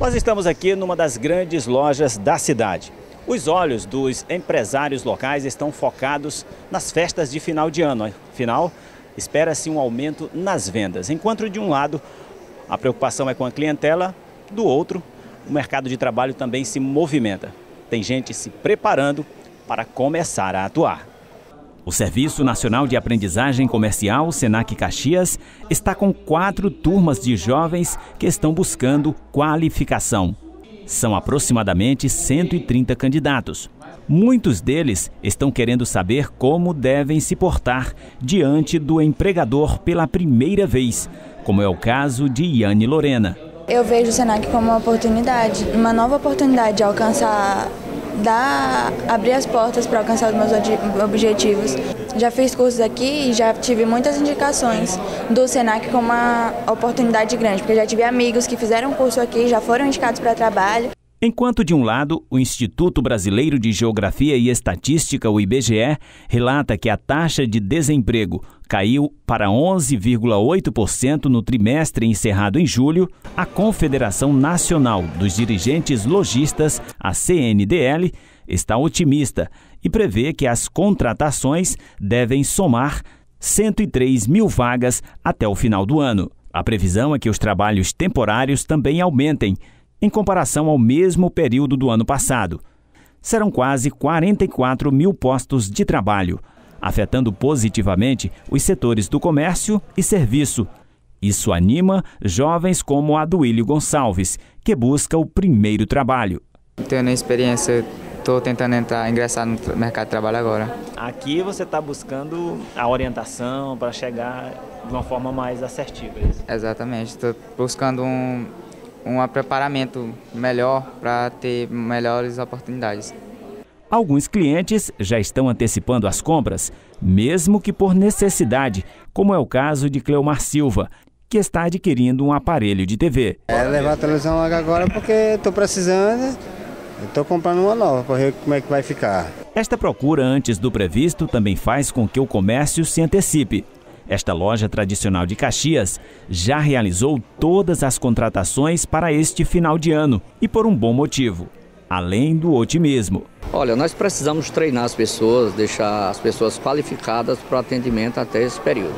Nós estamos aqui numa das grandes lojas da cidade. Os olhos dos empresários locais estão focados nas festas de final de ano. Afinal, espera-se um aumento nas vendas. Enquanto de um lado a preocupação é com a clientela, do outro, o mercado de trabalho também se movimenta. Tem gente se preparando para começar a atuar. O Serviço Nacional de Aprendizagem Comercial, Senac Caxias, está com quatro turmas de jovens que estão buscando qualificação. São aproximadamente 130 candidatos. Muitos deles estão querendo saber como devem se portar diante do empregador pela primeira vez, como é o caso de Yane Lorena. Eu vejo o Senac como uma oportunidade, uma nova oportunidade de alcançar dar, abrir as portas para alcançar os meus objetivos. Já fiz cursos aqui e já tive muitas indicações do Senac como uma oportunidade grande, porque já tive amigos que fizeram curso aqui, já foram indicados para trabalho. Enquanto, de um lado, o Instituto Brasileiro de Geografia e Estatística, o IBGE, relata que a taxa de desemprego caiu para 11,8% no trimestre encerrado em julho, a Confederação Nacional dos Dirigentes Logistas, a CNDL, está otimista e prevê que as contratações devem somar 103 mil vagas até o final do ano. A previsão é que os trabalhos temporários também aumentem em comparação ao mesmo período do ano passado. Serão quase 44 mil postos de trabalho, afetando positivamente os setores do comércio e serviço. Isso anima jovens como a Duílio Gonçalves, que busca o primeiro trabalho. Tendo experiência, estou tentando entrar, ingressar no mercado de trabalho agora. Aqui você está buscando a orientação para chegar de uma forma mais assertiva. É Exatamente, estou buscando um, um preparamento melhor para ter melhores oportunidades. Alguns clientes já estão antecipando as compras, mesmo que por necessidade, como é o caso de Cleomar Silva, que está adquirindo um aparelho de TV. É levar a televisão agora porque estou precisando, estou comprando uma nova para ver como é que vai ficar. Esta procura antes do previsto também faz com que o comércio se antecipe. Esta loja tradicional de Caxias já realizou todas as contratações para este final de ano e por um bom motivo, além do otimismo. Olha, nós precisamos treinar as pessoas, deixar as pessoas qualificadas para o atendimento até esse período.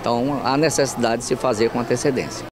Então, há necessidade de se fazer com antecedência.